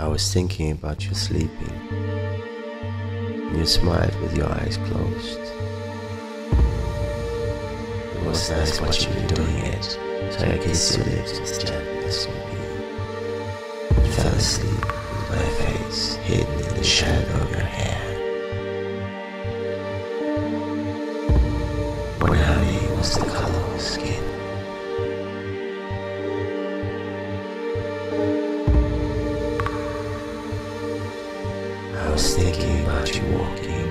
I was thinking about you sleeping. And you smiled with your eyes closed. It was nice watching you doing it, so I kissed your lips as gently as could be. And fell asleep with my face hidden in the shadow of your hair. Was thinking about you walking,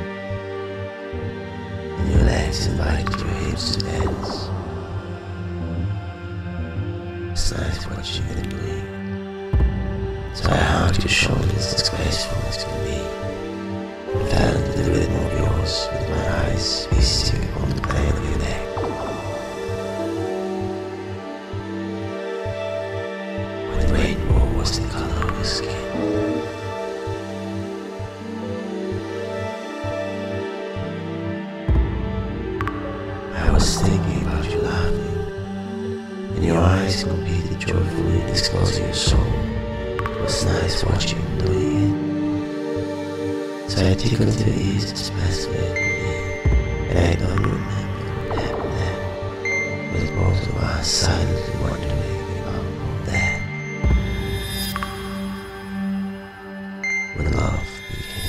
and your legs invited your hips to dance. It's nice watching them doing. So I hugged your shoulders as graceful as can be, and fell into the rhythm of yours with my eyes feasting upon the plane of your neck. The rainbow was the color of your skin. was thinking about you laughing, and your eyes competed joyfully disclosing your soul. It was nice watching you doing it. So I tickled to the east as best way I could and I don't remember what happened then, but both of us silently wondering about all that. When love began.